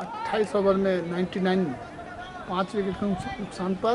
28 over में 99 पाँच wicket के नुकसान पर।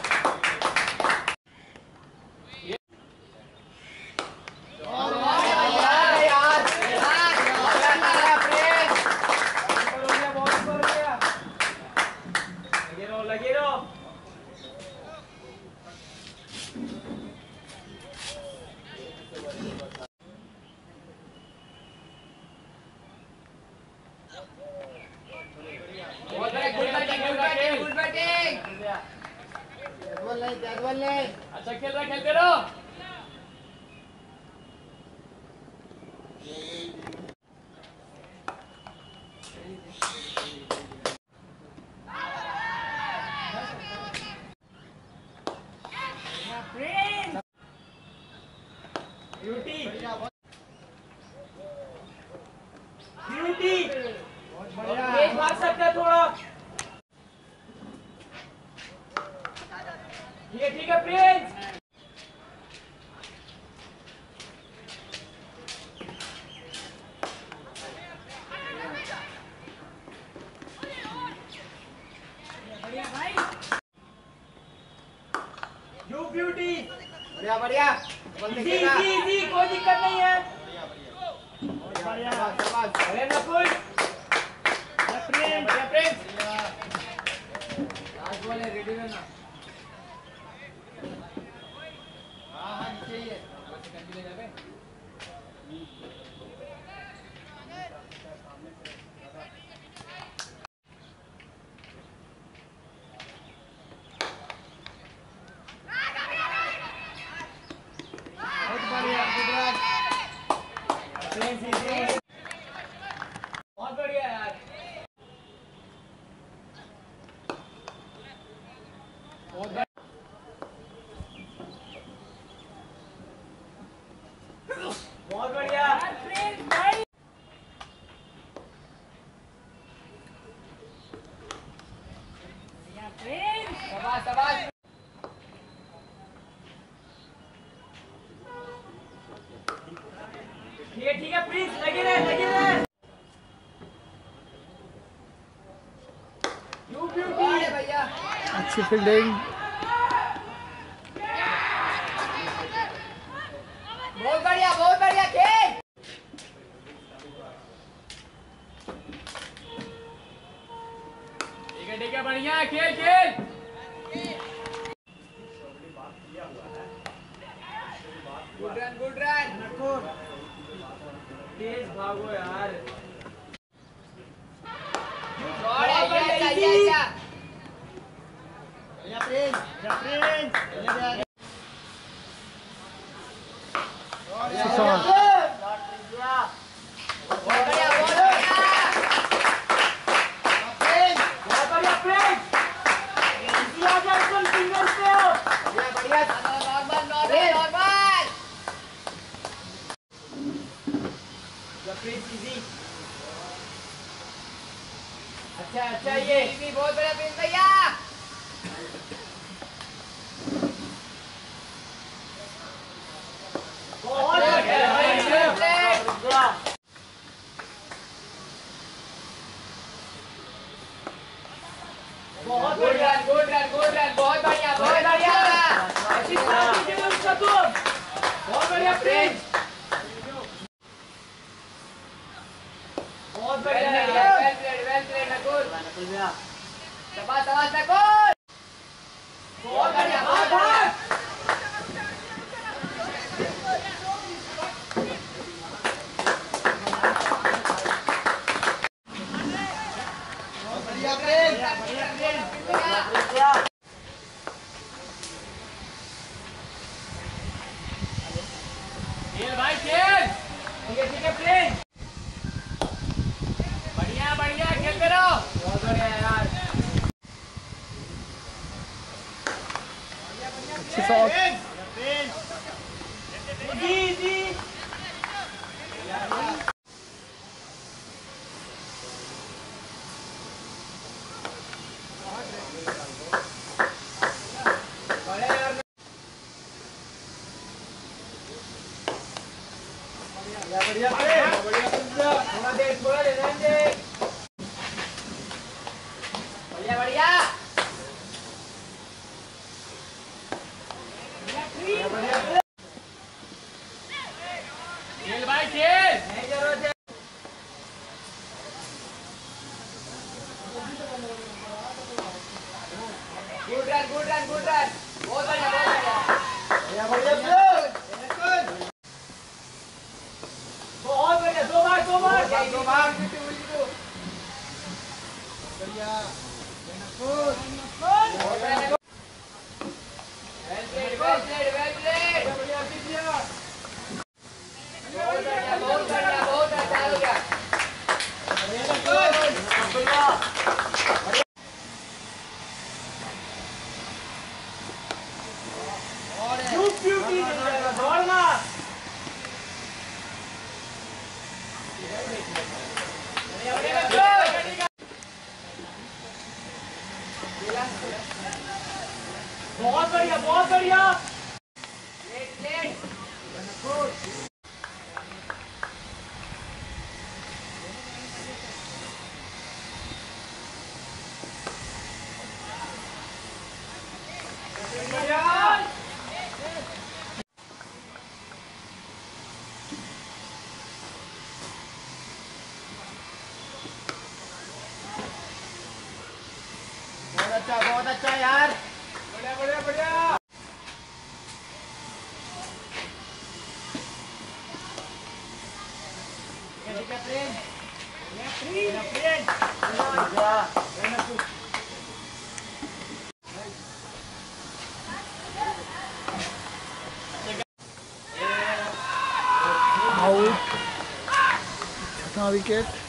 अच्छा खेल रहा खेलते रहो। Fica, fica, prende! अच्छी फील्डिंग बहुत बढ़िया बहुत बढ़िया खेल! ठीक है ठीक है बढ़िया खेल खेल! गुड रन गुड रन तेज भागो यार। Distante de lançador. Roda ali à frente. Roda ali à frente. Velho, velho, velho, velho, na gol. Vai na cozinha. Tabata, tabata, gol. Roda ali à frente. खेल। खेल बढ़िया बढ़िया खेलते रहो। बहुत बढ़िया अच्छी शॉट जी जी बढ़िया यार बढ़िया प्रिंस बढ़िया प्रिंस थोड़ा देर थोड़ा दे देंगे बढ़िया बढ़िया खेल भाई खेल नहीं ज़रूरत है good run good run good run बहुत बढ़िया बहुत बढ़िया बढ़िया बढ़िया प्रिंस बहुत बढ़िया दो बार दो बार दो बार जीते हुए जीतो Well played, well played, well played. बहुत बढ़िया, बहुत बढ़िया, बहुत अच्छा हो गया। दौड़ना बहुत बढ़िया बहुत बढ़िया। Out. Second wicket.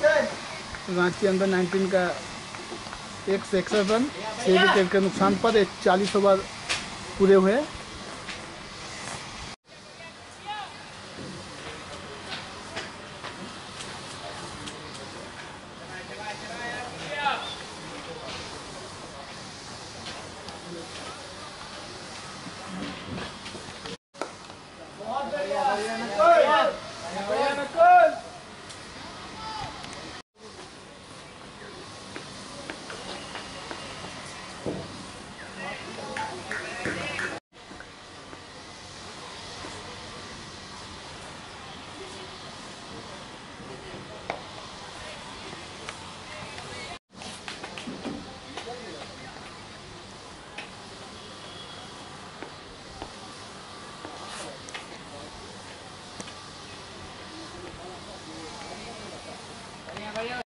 Ranchi under 19 का एक सौ इकसठ रन छः विकेट के नुकसान पर एक चालीस ओवर पूरे हुए बहुत बढ़िया बढ़िया नकुल बढ़िया नकुल बढ़िया, बढ़िया।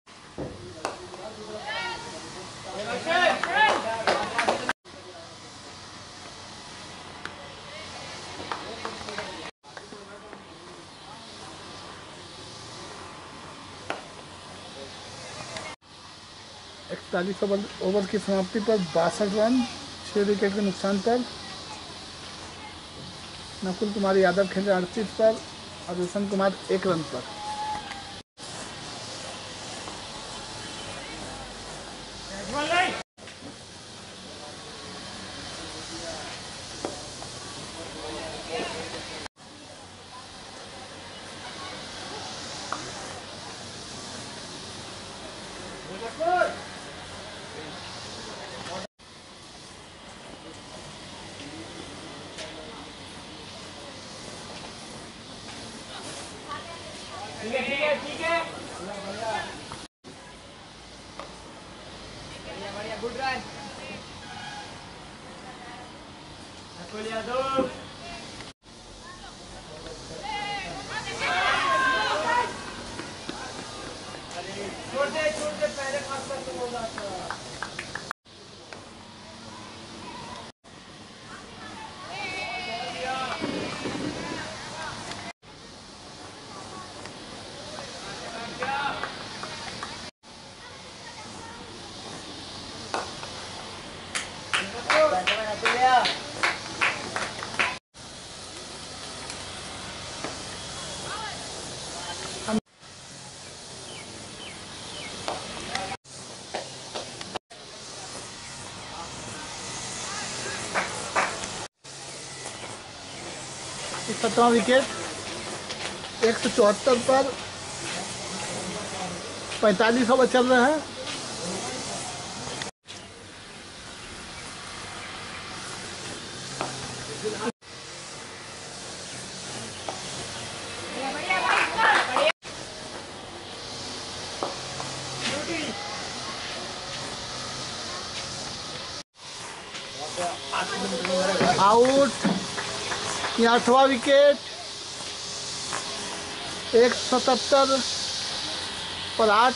इकतालीस ओवर ओवर की समाप्ति पर बासठ रन छः विकेट के नुकसान पर। नकुल कुमार यादव खेले अड़तीस पर और रोशन कुमार एक रन पर बोल नहीं ठीक है ठीक है ठीक है बढ़िया बढ़िया गुड रन नकुल सत्रहवा विकेट एक सौ चौहत्तर पर पैंतालीस ओवर चल रहे हैं आउट ये आठवां विकेट एक सतहत्तर पर आठ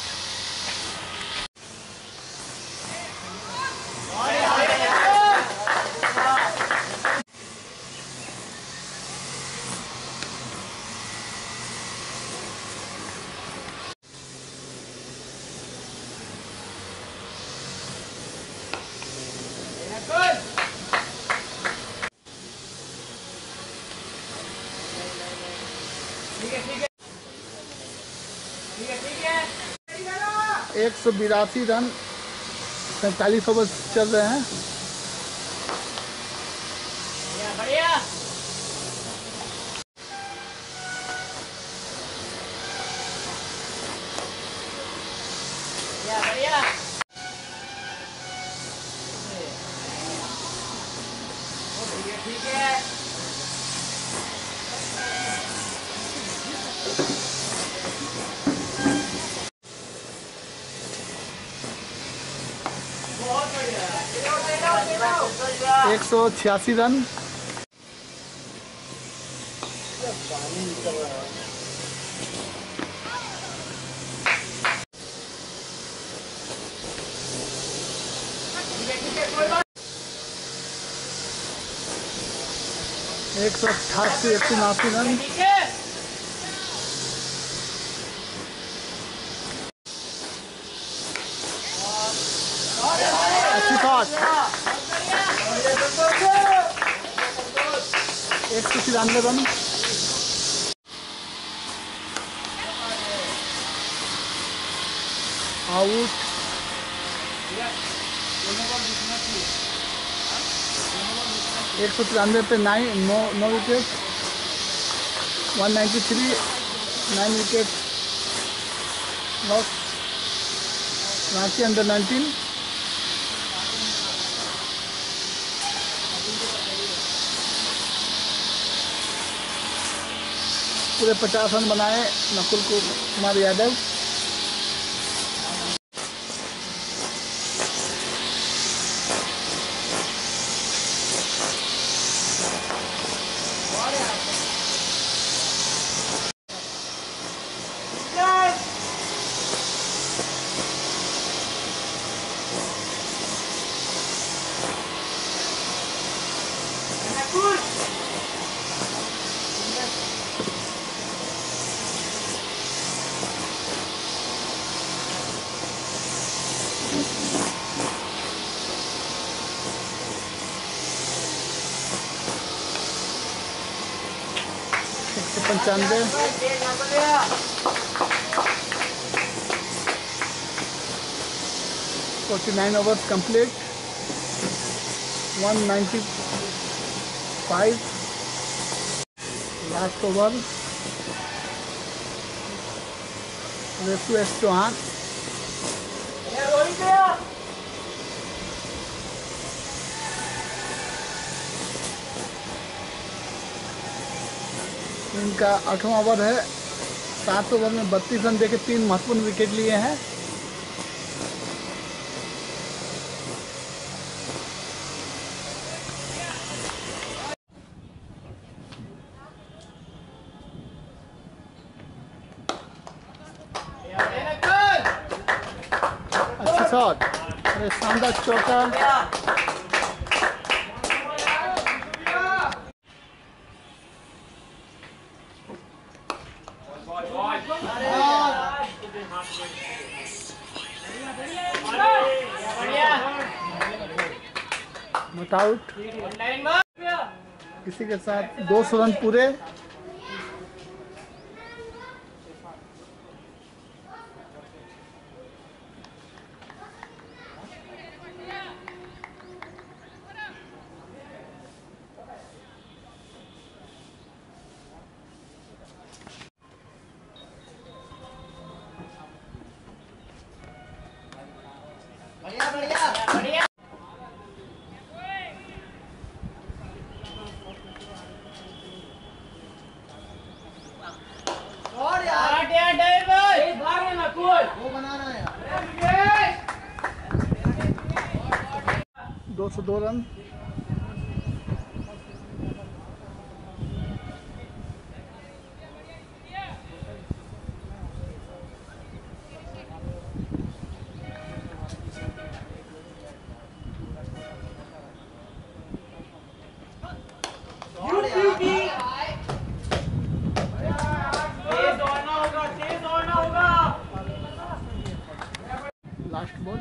नकुल ठीक है ठीक है ठीक है ठीक है एक सौ बिरासी रन पैंतालीस ओवर चल रहे हैं। ठीक है एक सौ छियासी रन। एक सौ अट्ठासी एक सौ उनासी रन ठीक है अच्छी शॉट एक सौ तिरानवे रन आउट एक सौ तिरानवे पे नाइन नौ नौ wicket one ninety three nine wicket loss Ranchi under nineteen पूरे पचास रन बनाए। नकुल कुमार यादव चंद forty nine overs complete one ninety five last over raise to एस्टू हाथ इनका आठवां ओवर है। सात ओवर में बत्तीस रन देके तीन महत्वपूर्ण विकेट लिए हैं। अच्छा शॉट अरे शानदार चौका आउट किसी के साथ दो सौ रन पूरे दो सौ दो रन तेज दौड़ना होगा तेज दौड़ना होगा लास्ट बॉल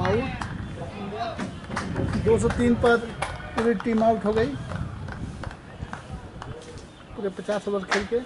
आउट 203 पर पूरी टीम आउट हो गई। पूरे 50 ओवर खेल के।